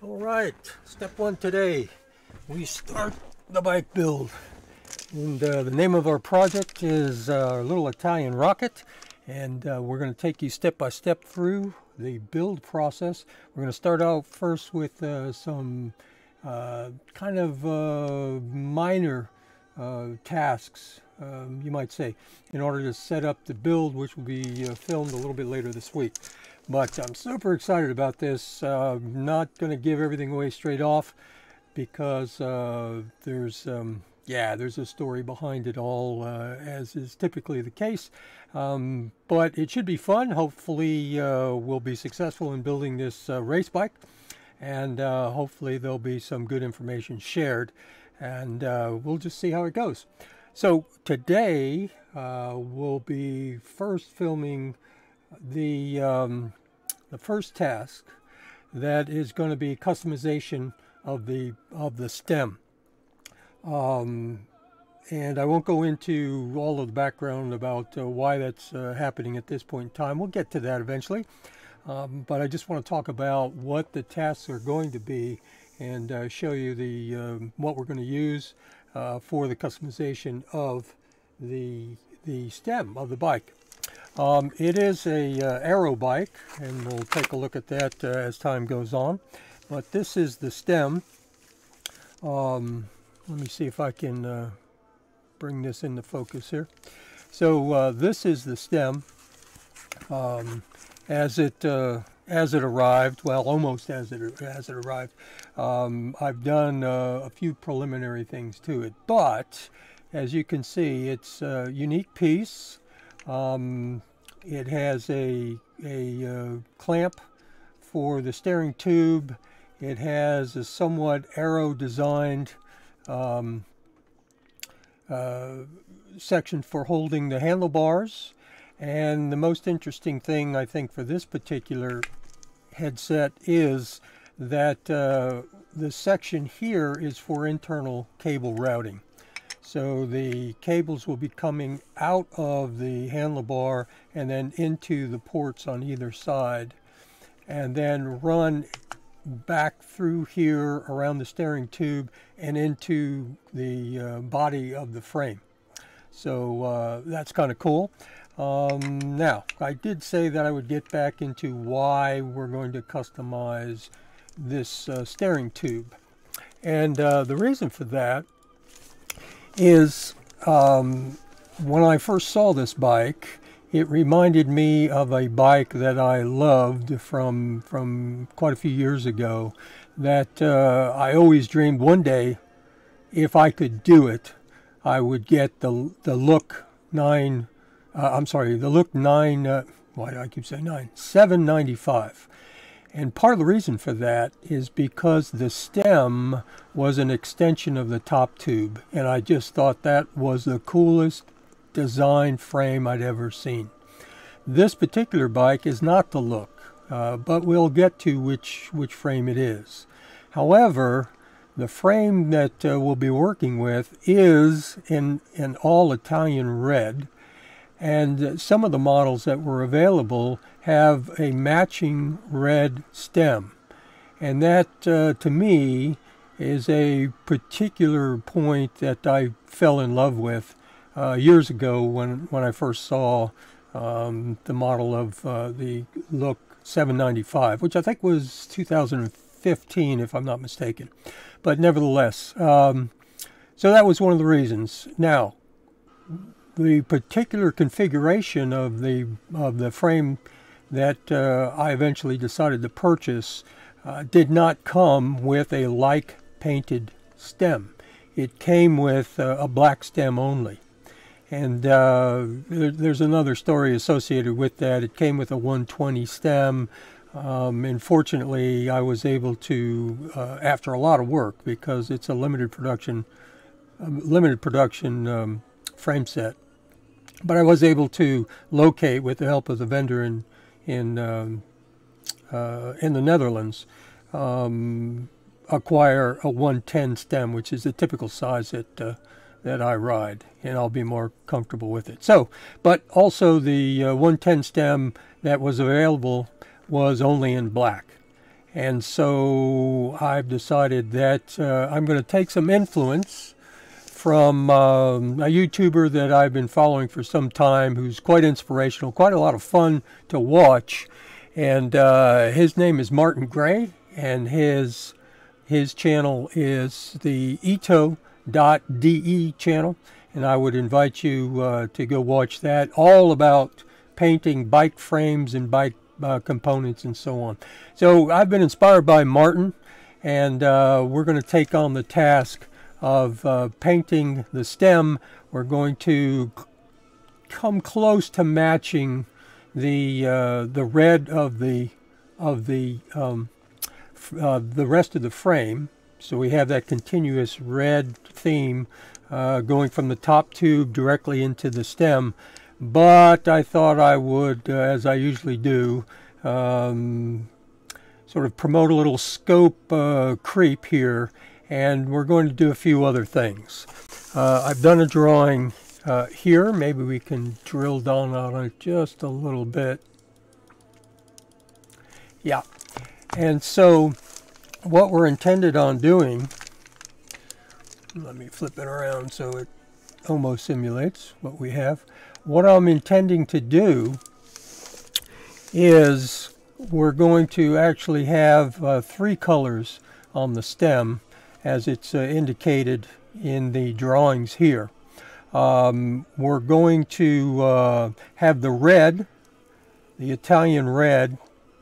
All right, step one today, we start the bike build. And uh, the name of our project is uh, our little Italian rocket. And uh, we're going to take you step by step through the build process. We're going to start out first with uh, some uh, kind of uh, minor tasks, um, you might say, in order to set up the build, which will be filmed a little bit later this week. But I'm super excited about this. Uh, not going to give everything away straight off because uh, there's, um, yeah, there's a story behind it all, uh, as is typically the case. Um, but it should be fun. Hopefully, uh, we'll be successful in building this uh, race bike, and uh, hopefully, there'll be some good information shared, and we'll just see how it goes. So, today, we'll be first filming the um, the first task that is going to be customization of the of the stem. Um, and I won't go into all of the background about uh, why that's uh, happening at this point in time. We'll get to that eventually. Um, but I just want to talk about what the tasks are going to be and uh, show you the um, what we're going to use uh, for the customization of the the stem of the bike. Um, it is a uh, aero bike, and we'll take a look at that uh, as time goes on. But this is the stem. Um, let me see if I can uh, bring this into focus here. So uh, this is the stem um, as it uh, as it arrived. Well, almost as it as it arrived. Um, I've done uh, a few preliminary things to it, but as you can see, it's a unique piece. Um, it has a, a uh, clamp for the steering tube. It has a somewhat aero designed um, uh, section for holding the handlebars. And the most interesting thing I think for this particular headset is that uh, the section here is for internal cable routing. So the cables will be coming out of the handlebar and then into the ports on either side and then run back through here around the steering tube and into the uh, body of the frame. So uh, that's kind of cool. Um, now, I did say that I would get back into why we're going to customize this uh, steering tube. And uh, the reason for that is um, when I first saw this bike, it reminded me of a bike that I loved from from quite a few years ago. That uh, I always dreamed one day, if I could do it, I would get the the Look Nine. Uh, I'm sorry, the Look Nine. Uh, why do I keep saying nine? Seven ninety five. And part of the reason for that is because the stem was an extension of the top tube. And I just thought that was the coolest design frame I'd ever seen. This particular bike is not the look, uh, but we'll get to which, which frame it is. However, the frame that uh, we'll be working with is in, in all Italian red and some of the models that were available have a matching red stem. And that, uh, to me, is a particular point that I fell in love with uh, years ago when, when I first saw um, the model of uh, the Look 795, which I think was 2015, if I'm not mistaken. But nevertheless, um, so that was one of the reasons. Now, the particular configuration of the of the frame that uh, I eventually decided to purchase uh, did not come with a like painted stem. It came with uh, a black stem only. And uh, there, there's another story associated with that. It came with a 120 stem. Um, and fortunately, I was able to, uh, after a lot of work, because it's a limited production, um, limited production um, frame set, but I was able to locate with the help of the vendor in in um, uh, in the Netherlands um, acquire a 110 stem, which is the typical size that uh, that I ride, and I'll be more comfortable with it. So, but also the uh, 110 stem that was available was only in black, And so I've decided that uh, I'm going to take some influence from um, a YouTuber that I've been following for some time who's quite inspirational, quite a lot of fun to watch. And uh, his name is Martin Grey, and his his channel is the etoe.de channel. And I would invite you uh, to go watch that, all about painting bike frames and bike uh, components and so on. So I've been inspired by Martin, and uh, we're going to take on the task of uh, painting the stem. We're going to come close to matching the uh, the red of the of the um, uh, the rest of the frame. So we have that continuous red theme uh, going from the top tube directly into the stem but I thought I would, uh, as I usually do, um, sort of promote a little scope uh, creep here, and we're going to do a few other things. Uh, I've done a drawing uh, here. Maybe we can drill down on it just a little bit. Yeah, and so what we're intended on doing, let me flip it around so it almost simulates what we have what I'm intending to do is we're going to actually have uh, three colors on the stem as it's uh, indicated in the drawings here. Um, we're going to uh, have the red, the Italian red,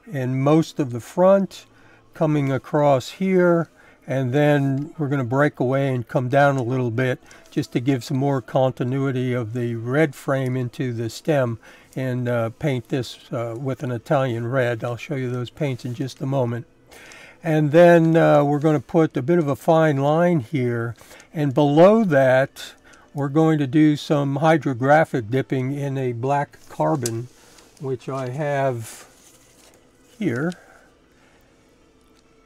in most of the front coming across here and then we're going to break away and come down a little bit just to give some more continuity of the red frame into the stem and uh, paint this uh, with an Italian red. I'll show you those paints in just a moment. And then uh, we're going to put a bit of a fine line here and below that we're going to do some hydrographic dipping in a black carbon which I have here.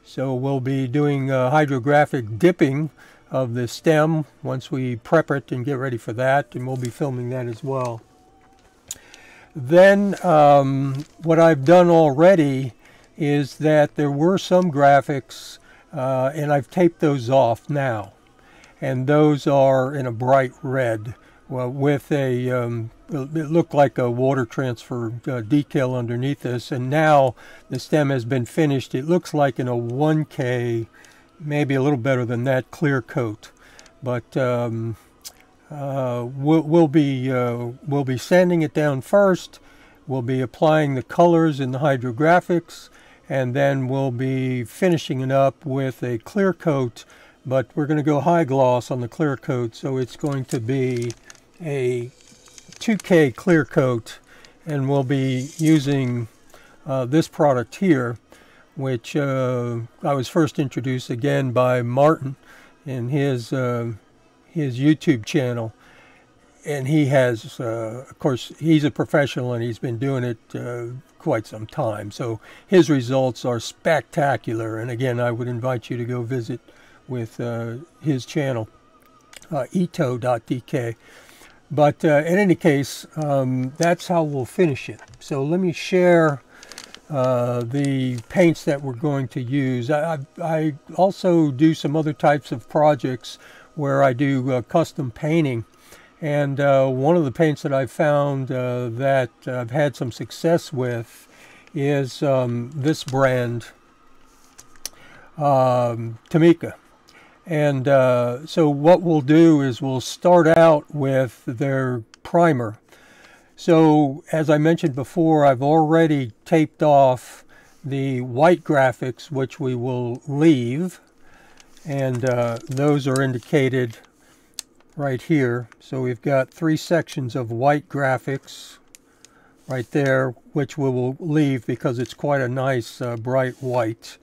So we'll be doing uh, hydrographic dipping of the stem once we prep it and get ready for that and we'll be filming that as well. Then um, what I've done already is that there were some graphics uh, and I've taped those off now. And those are in a bright red well, with a um, it looked like a water transfer uh, decal underneath this. And now the stem has been finished. It looks like in a 1k maybe a little better than that clear coat. But um, uh, we'll, we'll, be uh, we'll be sanding it down first. We'll be applying the colors in the hydrographics and then we'll be finishing it up with a clear coat but we're going to go high gloss on the clear coat so it's going to be a 2K clear coat and we'll be using uh, this product here which uh, I was first introduced again by Martin in his uh, his YouTube channel and he has uh, of course he's a professional and he's been doing it uh, quite some time so his results are spectacular and again I would invite you to go visit with uh, his channel etoe.dk but uh, in any case, um, that's how we'll finish it. So let me share uh, the paints that we're going to use. I, I, also do some other types of projects where I do uh, custom painting. And uh, one of the paints that I've found uh, that I've had some success with is um, this brand, um, Tamica. And uh, so what we'll do is we'll start out with their primer. So as I mentioned before, I've already taped off the white graphics, which we will leave. And uh, those are indicated right here. So we've got three sections of white graphics right there, which we will leave because it's quite a nice uh, bright white.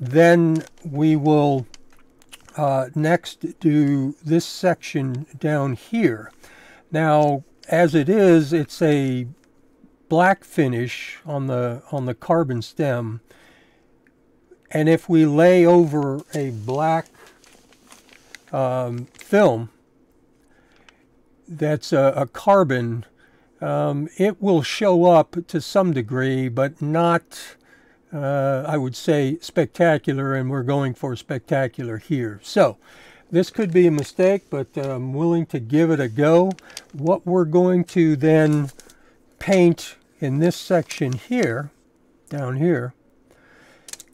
Then we will uh, next do this section down here. Now, as it is, it's a black finish on the on the carbon stem. And if we lay over a black um, film that's a, a carbon, um, it will show up to some degree, but not uh, I would say spectacular, and we're going for spectacular here. So this could be a mistake, but I'm willing to give it a go. What we're going to then paint in this section here, down here,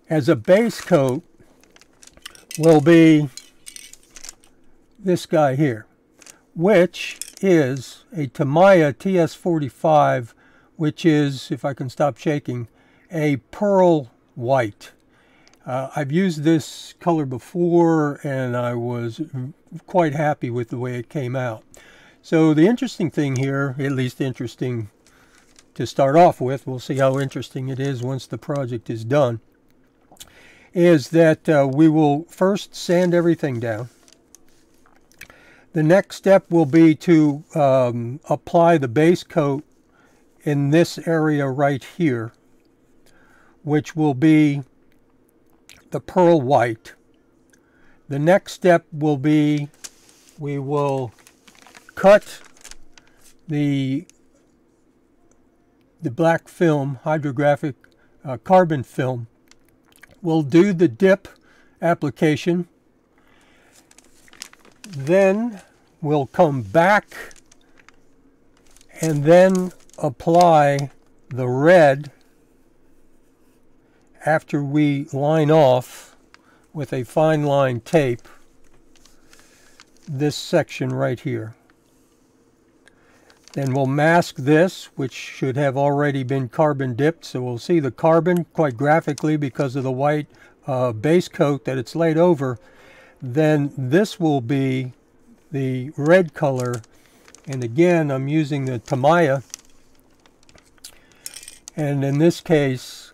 as a base coat will be this guy here, which is a Tamiya TS45, which is, if I can stop shaking, a pearl white. Uh, I've used this color before and I was quite happy with the way it came out. So the interesting thing here, at least interesting to start off with, we'll see how interesting it is once the project is done, is that uh, we will first sand everything down. The next step will be to um, apply the base coat in this area right here, which will be the pearl white. The next step will be we will cut the the black film, hydrographic uh, carbon film. We'll do the dip application. Then we'll come back and then apply the red after we line off with a fine line tape this section right here. Then we'll mask this, which should have already been carbon dipped. So we'll see the carbon quite graphically because of the white uh, base coat that it's laid over. Then this will be the red color. And again, I'm using the Tamiya. And in this case,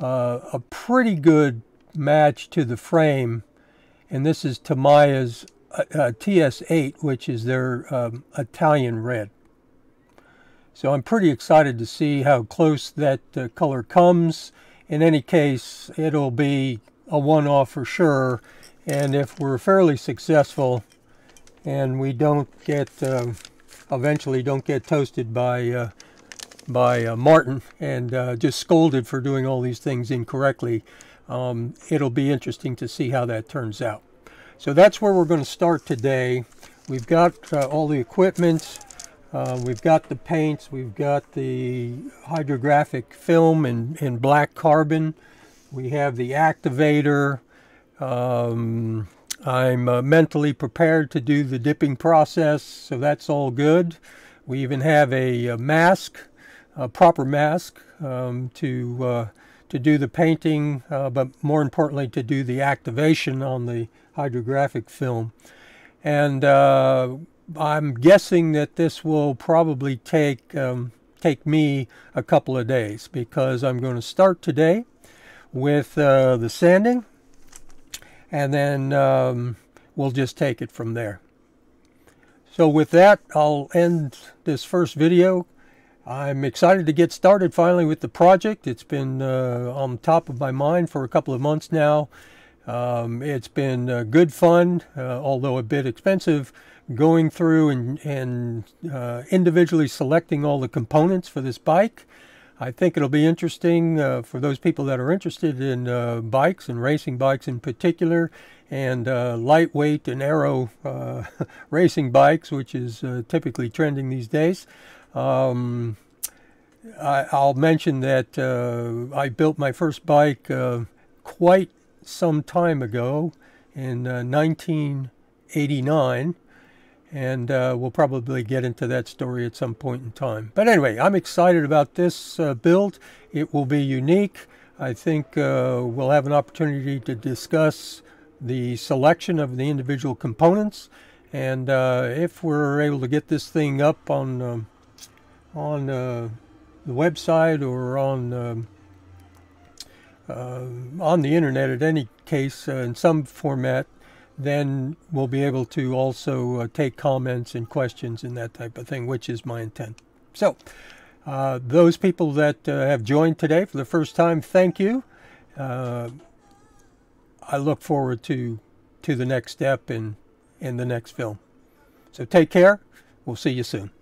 uh, a pretty good match to the frame. And this is Tamiya's uh, uh TS8, which is their um, Italian red. So I'm pretty excited to see how close that uh, color comes. In any case, it'll be a one-off for sure. And if we're fairly successful and we don't get, uh, eventually don't get toasted by, uh, by uh, Martin and uh, just scolded for doing all these things incorrectly, um, it'll be interesting to see how that turns out. So that's where we're going to start today. We've got uh, all the equipment. Uh, we've got the paints, we've got the hydrographic film in, in black carbon, we have the activator. Um, I'm uh, mentally prepared to do the dipping process, so that's all good. We even have a, a mask, a proper mask um, to, uh, to do the painting, uh, but more importantly to do the activation on the hydrographic film. And uh, I'm guessing that this will probably take um, take me a couple of days because I'm going to start today with uh, the sanding and then um, we'll just take it from there. So with that, I'll end this first video. I'm excited to get started finally with the project. It's been uh, on top of my mind for a couple of months now. Um, it's been uh, good fun, uh, although a bit expensive, going through and, and uh, individually selecting all the components for this bike. I think it'll be interesting uh, for those people that are interested in uh, bikes and racing bikes in particular and uh, lightweight and aero uh, racing bikes, which is uh, typically trending these days. Um, I, will mention that I built my first bike quite some time ago in 1989 and uh, we'll probably get into that story at some point in time. But anyway, I'm excited about this uh, build. It will be unique. I think uh, we'll have an opportunity to discuss the selection of the individual components, and uh, if we're able to get this thing up on um, on uh, the website or on um, uh, on the internet, at any case, in some format, then we'll be able to also uh, take comments and questions and that type of thing, which is my intent. So, uh, those people that uh, have joined today for the first time, thank you. Uh, I look forward to to the next step in in the next film. So take care. We'll see you soon.